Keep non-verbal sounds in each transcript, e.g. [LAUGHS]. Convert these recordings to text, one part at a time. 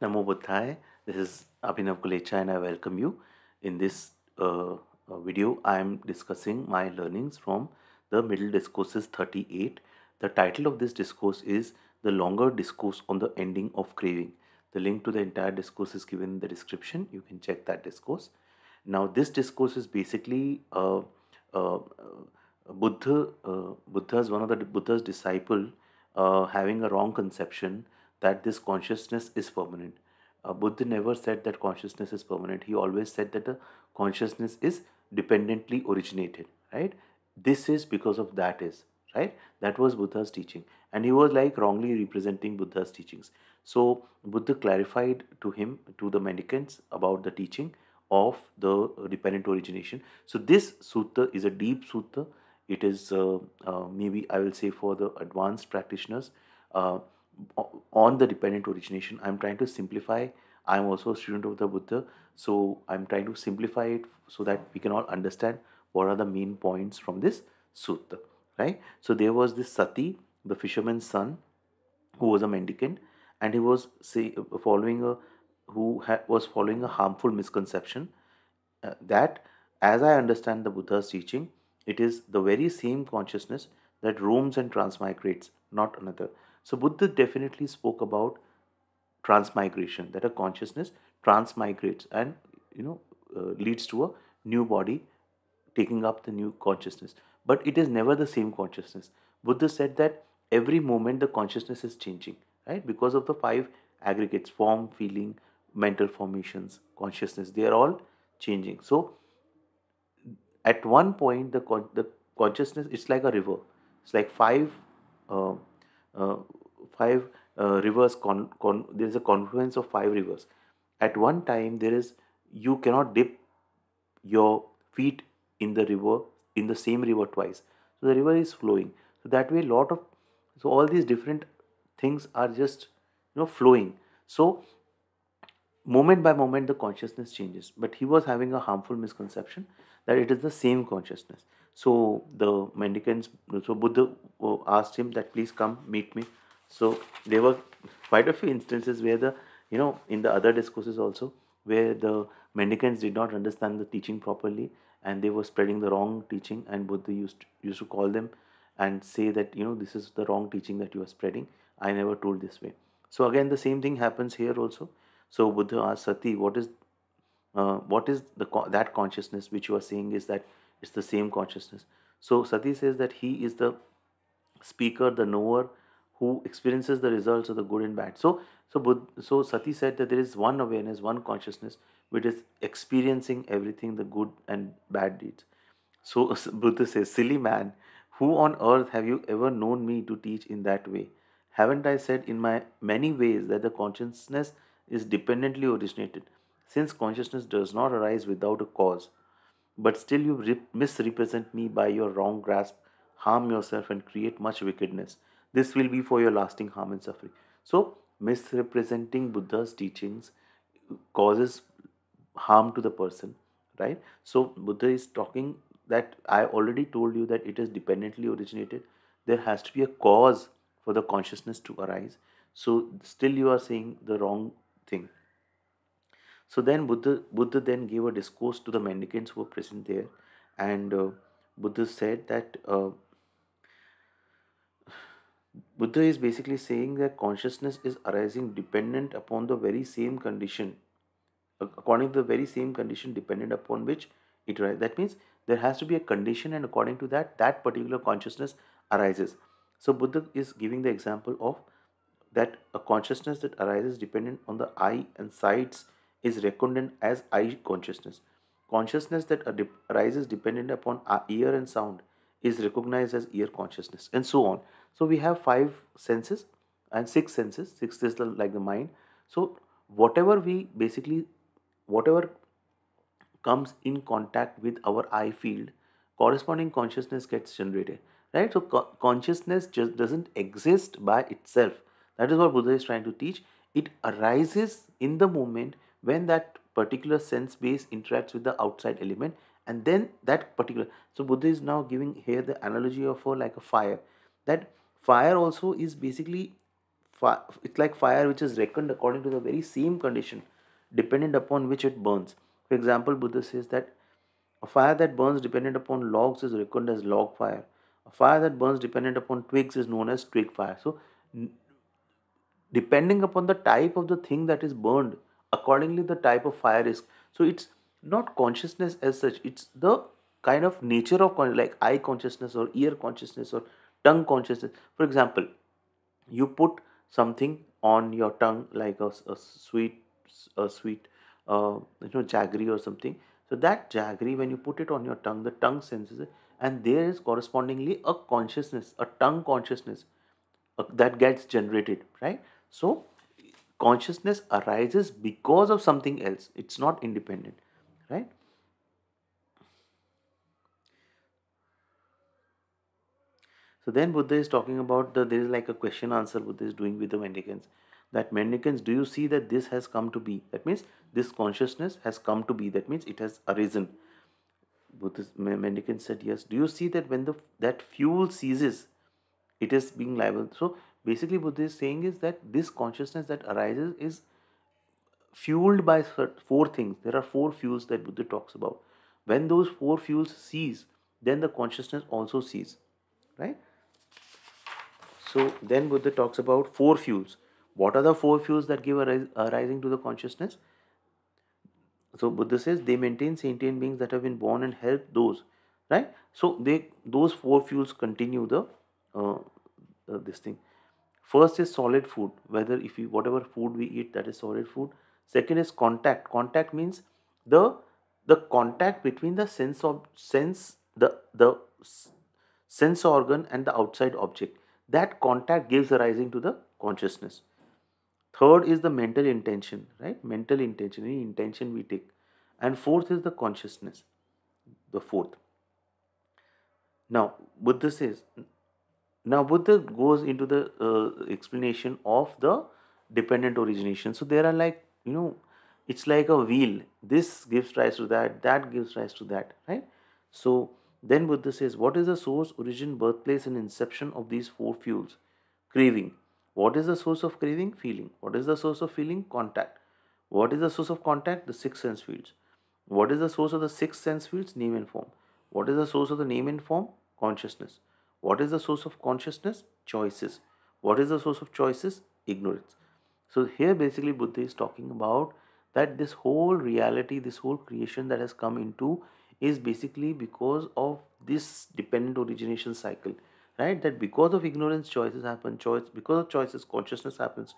Namo Buddhaya. This is Abhinav Gulechha and I welcome you. In this uh, uh, video, I am discussing my learnings from the Middle Discourses 38. The title of this discourse is The Longer Discourse on the Ending of Craving. The link to the entire discourse is given in the description. You can check that discourse. Now, this discourse is basically uh, uh, Buddha, uh, Buddha's one of the Buddha's disciple uh, having a wrong conception that this consciousness is permanent. Uh, Buddha never said that consciousness is permanent. He always said that the consciousness is dependently originated, right? This is because of that is, right? That was Buddha's teaching. And he was like wrongly representing Buddha's teachings. So Buddha clarified to him, to the mendicants, about the teaching of the dependent origination. So this sutta is a deep sutta. It is uh, uh, maybe I will say for the advanced practitioners. Uh, on the dependent origination i'm trying to simplify. I'm also a student of the buddha so i'm trying to simplify it so that we can all understand what are the main points from this sutta right? So there was this sati the fisherman's son who was a mendicant and he was say following a who was following a harmful misconception uh, that as i understand the buddha's teaching it is the very same consciousness that roams and transmigrates not another so Buddha definitely spoke about transmigration, that a consciousness transmigrates and you know uh, leads to a new body taking up the new consciousness. But it is never the same consciousness. Buddha said that every moment the consciousness is changing, right? Because of the five aggregates form, feeling, mental formations, consciousness, they are all changing. So at one point, the, con- the consciousness, it's like a river. It's like five uh, five uh, rivers con, con there is a confluence of five rivers. At one time there is you cannot dip your feet in the river in the same river twice. So the river is flowing. So that way a lot of so all these different things are just you know flowing. So moment by moment the consciousness changes. But he was having a harmful misconception that it is the same consciousness so the mendicants so buddha uh, asked him that please come meet me. So there were quite a few instances where the you know in the other discourses also where the mendicants did not understand the teaching properly and they were spreading the wrong teaching and buddha used used to call them and say that you know this is the wrong teaching that you are spreading. I never told this way. So again the same thing happens here also. So buddha asked sati what is uh, what is the that consciousness which you are saying is that it's the same consciousness so sati says that he is the speaker the knower who experiences the results of the good and bad. So, so, Buddha, so Sati said that there is one awareness, one consciousness, which is experiencing everything, the good and bad deeds. So [LAUGHS] Buddha says, silly man, who on earth have you ever known me to teach in that way? Haven't I said in my many ways that the consciousness is dependently originated, since consciousness does not arise without a cause? But still you misrepresent me by your wrong grasp, harm yourself and create much wickedness this will be for your lasting harm and suffering. So, misrepresenting Buddha's teachings causes harm to the person, right? So, Buddha is talking that I already told you that it is dependently originated. There has to be a cause for the consciousness to arise. So, still you are saying the wrong thing. So then Buddha, Buddha then gave a discourse to the mendicants who were present there, and uh, Buddha said that uh, Buddha is basically saying that consciousness is arising dependent upon the very same condition, according to the very same condition dependent upon which it arises. That means there has to be a condition, and according to that, that particular consciousness arises. So, Buddha is giving the example of that a consciousness that arises dependent on the eye and sights is reckoned as eye consciousness. Consciousness that arises dependent upon our ear and sound is recognized as ear consciousness, and so on. So we have five senses and six senses. Six is like the mind. So whatever we basically, whatever comes in contact with our eye field, corresponding consciousness gets generated. Right? So co consciousness just doesn't exist by itself. That is what Buddha is trying to teach. It arises in the moment when that particular sense base interacts with the outside element and then that particular so buddha is now giving here the analogy of a, like a fire that fire also is basically it's like fire which is reckoned according to the very same condition dependent upon which it burns. For example, Buddha says that a fire that burns dependent upon logs is reckoned as log fire. A fire that burns dependent upon twigs is known as twig fire. So, depending upon the type of the thing that is burned, accordingly the type of fire is. So, it's not consciousness as such, it's the kind of nature of like eye consciousness or ear consciousness or tongue consciousness. For example, you put something on your tongue like a, a sweet a sweet uh, you know jaggery or something so that jaggery when you put it on your tongue the tongue senses it and there is correspondingly a consciousness a tongue consciousness uh, that gets generated right so consciousness arises because of something else. It's not independent right? So then buddha is talking about the there is like a question answer buddha is doing with the mendicants. That mendicants do you see that this has come to be? That means this consciousness has come to be. That means it has arisen. Buddhist mendicant said yes. Do you see that when the that fuel ceases it is being liable? So basically Buddha is saying is that this consciousness that arises is fueled by four things there are four fuels that Buddha talks about when those four fuels cease then the consciousness also ceases right so then Buddha talks about four fuels what are the four fuels that give a rising to the consciousness? So Buddha says they maintain sentient beings that have been born and help those, right? So they those four fuels continue the uh, uh, this thing. First is solid food, whether if we whatever food we eat that is solid food. Second is contact. Contact means the the contact between the sense of sense the the sense organ and the outside object. That contact gives a rising to the consciousness. Third is the mental intention, right? Mental intention, any intention we take. And fourth is the consciousness, the fourth. Now, Buddha says, now Buddha goes into the uh, explanation of the dependent origination. So there are like, you know, it's like a wheel. This gives rise to that, that gives rise to that, right? So then Buddha says, what is the source, origin, birthplace, and inception of these four fuels? Craving. What is the source of craving? Feeling. What is the source of feeling? Contact. What is the source of contact? The six sense fields. What is the source of the six sense fields? Name and form. What is the source of the name and form? Consciousness. What is the source of consciousness? Choices. What is the source of choices? Ignorance. So here basically Buddha is talking about that this whole reality, this whole creation that has come into is basically because of this dependent origination cycle right that because of ignorance choices happen choice because of choices consciousness happens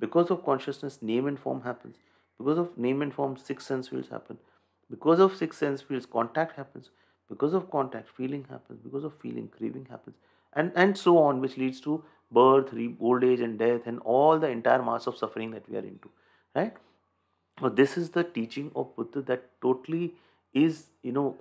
because of consciousness name and form happens because of name and form six sense fields happen because of six sense fields contact happens because of contact feeling happens because of feeling craving happens and and so on which leads to birth old age and death and all the entire mass of suffering that we are into right so this is the teaching of buddha that totally is you know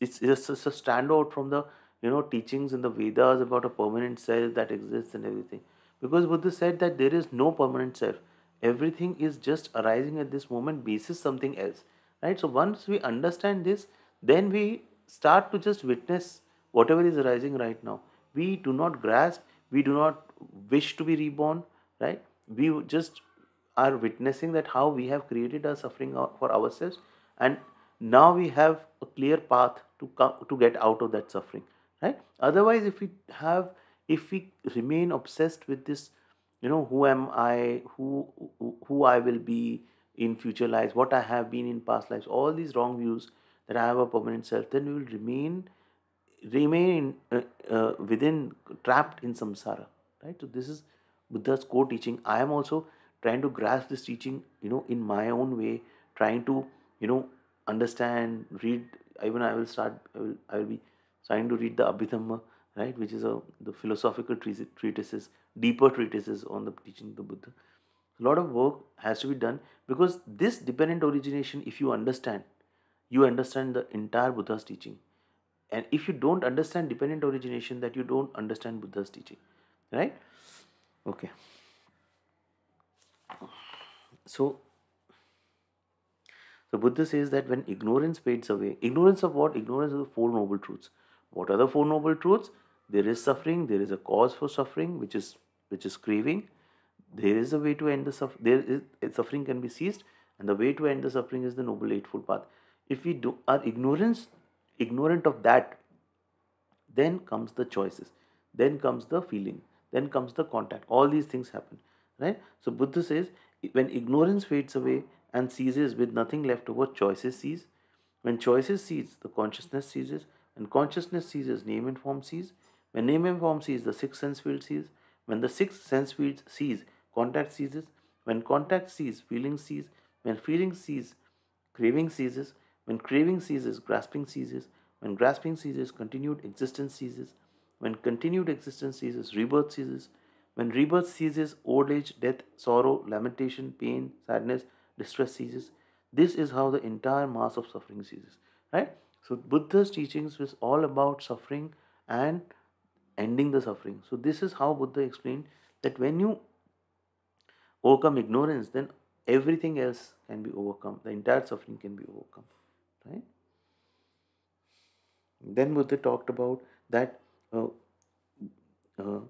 it's, it's a standout from the you know teachings in the Vedas about a permanent self that exists and everything. Because Buddha said that there is no permanent self. Everything is just arising at this moment basis something else. Right? So once we understand this, then we start to just witness whatever is arising right now. We do not grasp, we do not wish to be reborn, right? We just are witnessing that how we have created our suffering for ourselves and now we have a clear path to come to get out of that suffering right otherwise if we have if we remain obsessed with this you know who am i who who i will be in future lives what i have been in past lives all these wrong views that i have a permanent self then we will remain remain uh, uh, within trapped in samsara right? So this is buddha's core teaching. I am also trying to grasp this teaching you know in my own way trying to you know understand read even i will start i will, I will be trying to read the Abhidhamma, right, which is a the philosophical treatises, deeper treatises on the teaching of the Buddha. A lot of work has to be done because this dependent origination, if you understand, you understand the entire Buddha's teaching. And if you don't understand dependent origination, that you don't understand Buddha's teaching, right? Okay. So so Buddha says that when ignorance fades away, ignorance of what? Ignorance of the Four Noble Truths. What are the Four Noble Truths? There is suffering, there is a cause for suffering, which is which is craving there is a way to end the suffering suffering can be ceased and the way to end the suffering is the noble eightfold path if we do are ignorance ignorant of that then comes the choices then comes the feeling then comes the contact. All these things happen right? So buddha says when ignorance fades away and ceases with nothing left over choices cease. When choices cease the consciousness ceases. When consciousness ceases name and form cease. When name and form cease the sixth sense field cease. When the sixth sense field cease contact ceases. When contact ceases feeling cease. When feeling ceases craving ceases when craving ceases grasping ceases when grasping ceases continued existence ceases when continued existence ceases rebirth ceases when rebirth ceases, old age, death, sorrow, lamentation, pain, sadness, distress ceases. This is how the entire mass of suffering ceases. Right? So Buddha's teachings was all about suffering and ending the suffering. So this is how Buddha explained that when you overcome ignorance, then everything else can be overcome. The entire suffering can be overcome. Right? Then Buddha talked about that uh, uh,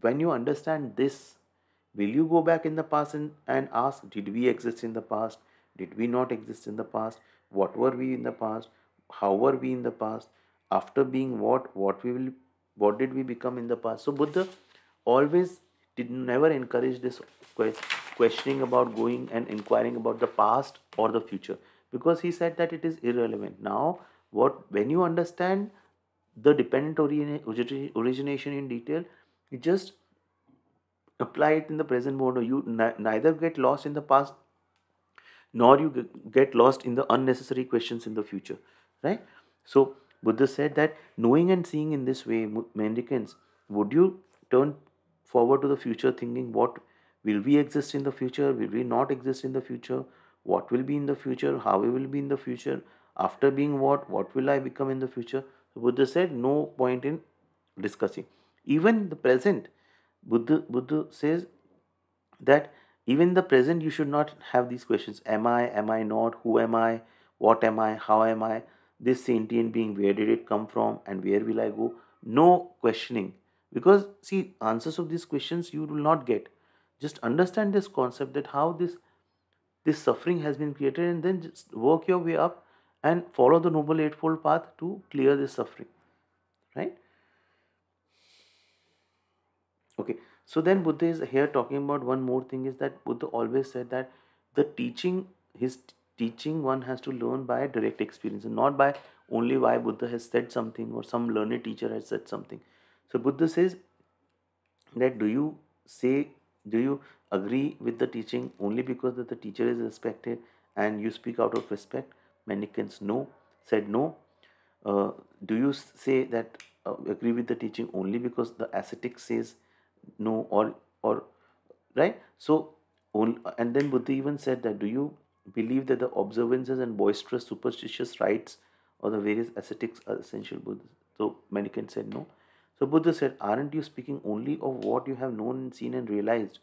when you understand this, will you go back in the past and, and ask, did we exist in the past? Did we not exist in the past? What were we in the past? How were we in the past? After being what, what we will, what did we become in the past? So Buddha always did never encourage this questioning about going and inquiring about the past or the future because he said that it is irrelevant. Now, what when you understand the dependent origination in detail, you just apply it in the present mode. You neither get lost in the past nor you get lost in the unnecessary questions in the future right? So buddha said that knowing and seeing in this way mendicants would you turn forward to the future thinking what will we exist in the future? Will we not exist in the future what will be in the future how we will be in the future after being what what will i become in the future? Buddha said no point in discussing. Even the present buddha buddha says that even the present you should not have these questions. Am i am i not? Who am i? What am i? How am i? This sentient being where did it come from? And where will i go? No questioning. Because see answers of these questions you will not get. Just understand this concept that how this this suffering has been created and then just work your way up and follow the noble eightfold path to clear this suffering right? Okay so then buddha is here talking about one more thing is that buddha always said that the teaching his teaching one has to learn by direct experience and not by only why buddha has said something or some learned teacher has said something. So buddha says that do you say do you agree with the teaching only because that the teacher is respected and you speak out of respect. Mendicants no. Said no. Uh, do you say that uh, agree with the teaching only because the ascetic says no or or right? So and then buddha even said that do you believe that the observances and boisterous superstitious rites or the various ascetics are essential buddha? So mendicant said no. So buddha said aren't you speaking only of what you have known and seen and realized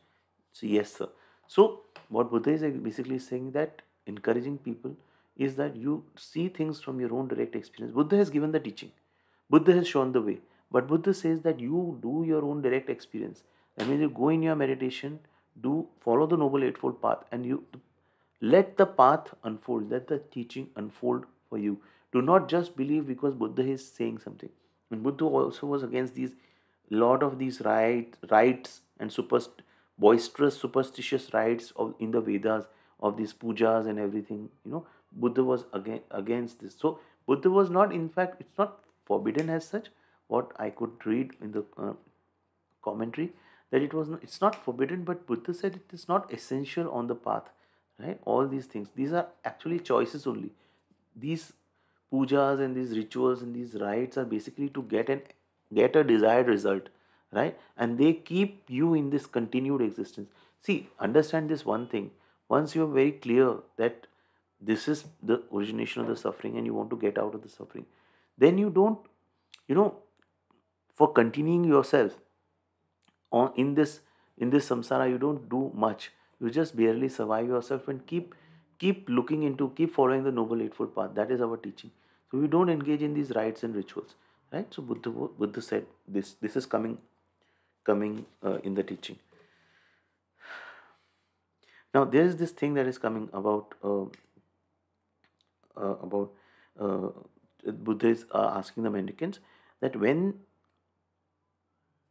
so yes sir so what buddha is basically saying that encouraging people is that you see things from your own direct experience buddha has given the teaching buddha has shown the way but Buddha says that you do your own direct experience. That means you go in your meditation, do follow the Noble Eightfold Path, and you let the path unfold, let the teaching unfold for you. Do not just believe because Buddha is saying something. And Buddha also was against these lot of these right, rites and super, boisterous, superstitious rites of in the Vedas of these pujas and everything. You know, Buddha was against against this. So Buddha was not, in fact, it's not forbidden as such, what I could read in the uh, commentary that it was not, it's not forbidden but Buddha said it is not essential on the path right all these things these are actually choices only these pujas and these rituals and these rites are basically to get an get a desired result right? And they keep you in this continued existence. See understand this one thing. Once you are very clear that this is the origination of the suffering and you want to get out of the suffering then you don't you know for continuing yourself on in this in this samsara you don't do much. You just barely survive yourself and keep keep looking into keep following the noble eightfold path. That is our teaching. So we don't engage in these rites and rituals right? So buddha buddha said this this is coming coming uh, in the teaching now there is this thing that is coming about uh, uh, about uh, Buddha is asking the mendicants that when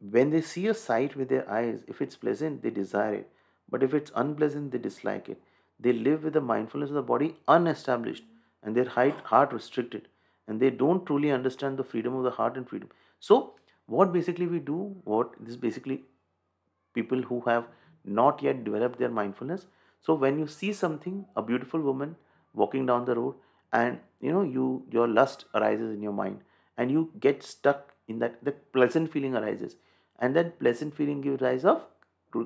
when they see a sight with their eyes, if it's pleasant, they desire it. But if it's unpleasant, they dislike it. They live with the mindfulness of the body unestablished and their heart restricted. And they don't truly understand the freedom of the heart and freedom. So, what basically we do, what this basically people who have not yet developed their mindfulness. So, when you see something, a beautiful woman walking down the road, and you know, you your lust arises in your mind, and you get stuck in that, the pleasant feeling arises and then pleasant feeling gives rise of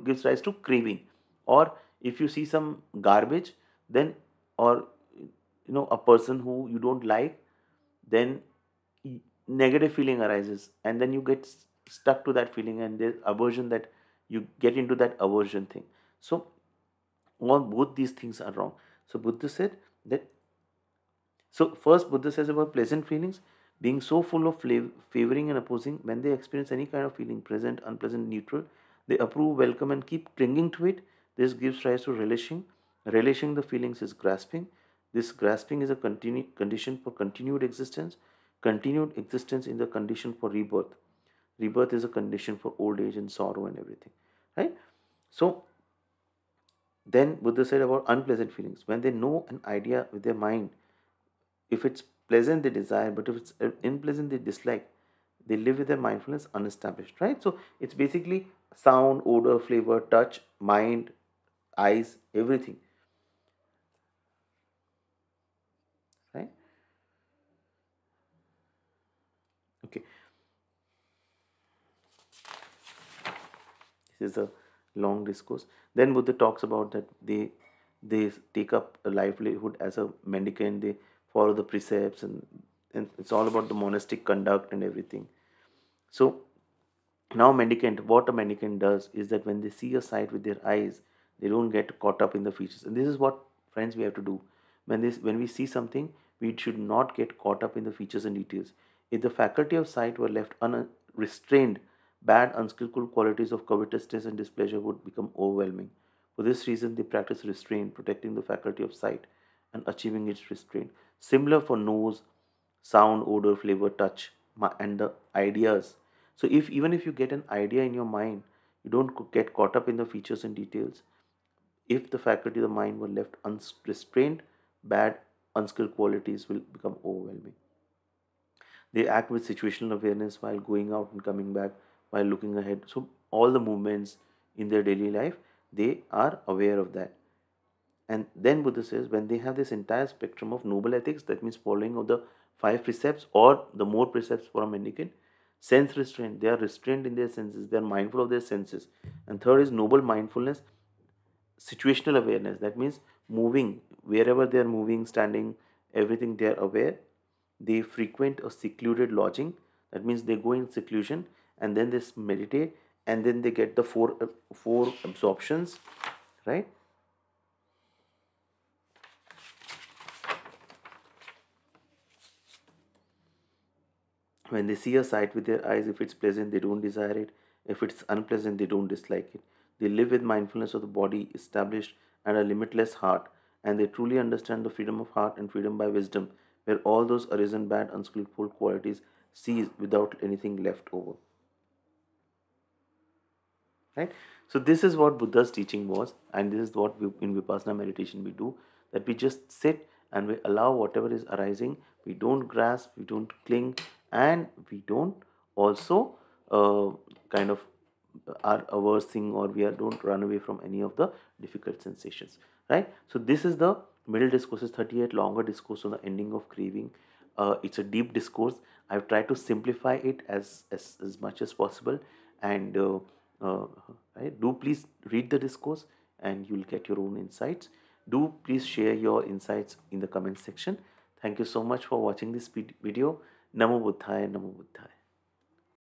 gives rise to craving or if you see some garbage then or you know a person who you don't like then negative feeling arises and then you get stuck to that feeling and there's aversion that you get into that aversion thing so all both these things are wrong so buddha said that so first buddha says about pleasant feelings being so full of favoring and opposing, when they experience any kind of feeling, present, unpleasant, neutral, they approve, welcome, and keep clinging to it. This gives rise to relishing. Relishing the feelings is grasping. This grasping is a continu- condition for continued existence. Continued existence in the condition for rebirth. Rebirth is a condition for old age and sorrow and everything. Right? So, then Buddha said about unpleasant feelings. When they know an idea with their mind, if it's pleasant they desire but if it's uh, unpleasant they dislike they live with their mindfulness unestablished right so it's basically sound odor flavor touch mind eyes everything right okay this is a long discourse. Then buddha talks about that they they take up a livelihood as a mendicant. They follow the precepts and, and it's all about the monastic conduct and everything. So now mendicant what a mendicant does is that when they see a sight with their eyes they don't get caught up in the features. And this is what friends we have to do. When this when we see something we should not get caught up in the features and details. If the faculty of sight were left unrestrained bad unskillful qualities of covetousness and displeasure would become overwhelming for this reason they practice restraint protecting the faculty of sight and achieving its restraint Similar for nose, sound, odor, flavor, touch, and the ideas. So if even if you get an idea in your mind, you don't get caught up in the features and details. If the faculty of the mind were left unrestrained, bad, unskilled qualities will become overwhelming. They act with situational awareness while going out and coming back, while looking ahead. So all the movements in their daily life, they are aware of that. And then Buddha says, when they have this entire spectrum of noble ethics, that means following of the five precepts or the more precepts for a mendicant, sense restraint, they are restrained in their senses, they are mindful of their senses. And third is noble mindfulness, situational awareness, that means moving, wherever they are moving, standing, everything they are aware. They frequent a secluded lodging, that means they go in seclusion and then they meditate and then they get the four, uh, four absorptions, right? when they see a sight with their eyes if it's pleasant they don't desire it. If it's unpleasant they don't dislike it. They live with mindfulness of the body established and a limitless heart and they truly understand the freedom of heart and freedom by wisdom where all those arisen bad unskillful qualities cease without anything left over right? So this is what buddha's teaching was and this is what we, in vipassana meditation we do that we just sit and we allow whatever is arising. We don't grasp we don't cling and we don't also uh, kind of are aversing or we are don't run away from any of the difficult sensations right? So this is the middle discourses 38 longer discourse on the ending of craving uh, it's a deep discourse. I've tried to simplify it as as, as much as possible and uh, uh, Uh, right? do please read the discourse and you'll get your own insights do please share your insights in the comment section thank you so much for watching this video Namo Buddhaya, Namo Buddhaya.